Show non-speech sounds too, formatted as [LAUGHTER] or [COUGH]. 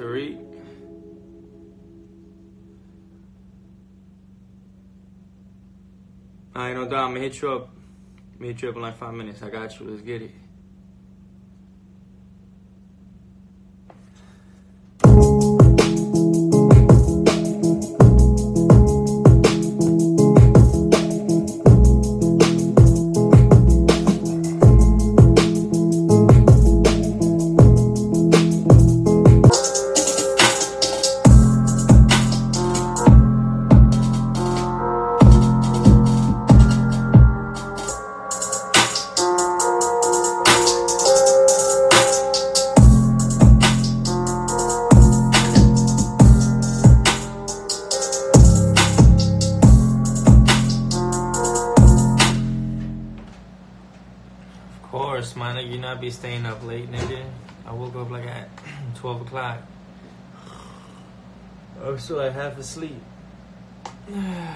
Tariq. I no doubt. I'm gonna hit you up. I'm gonna hit you up in like five minutes. I got you. Let's get it. Course, man. you not be staying up late, nigga. I woke up like at [CLEARS THROAT] 12 o'clock. I was still like half asleep. [SIGHS] [SIGHS] [SIGHS]